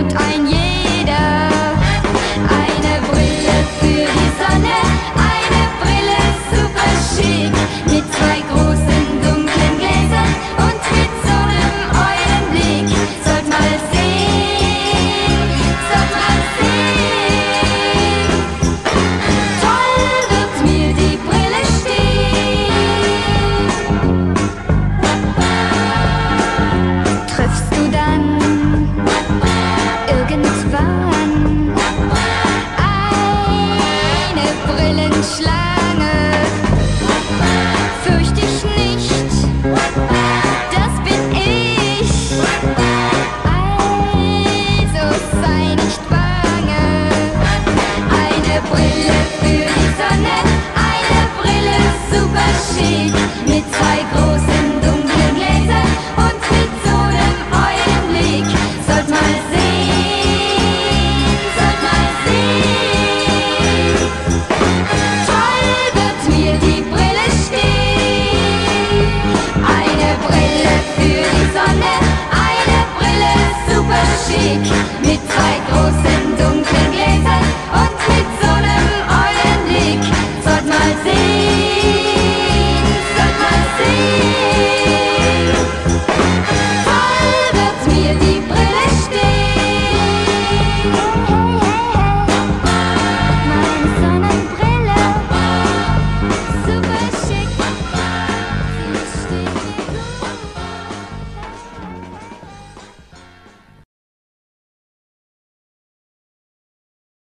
out. I Musik mit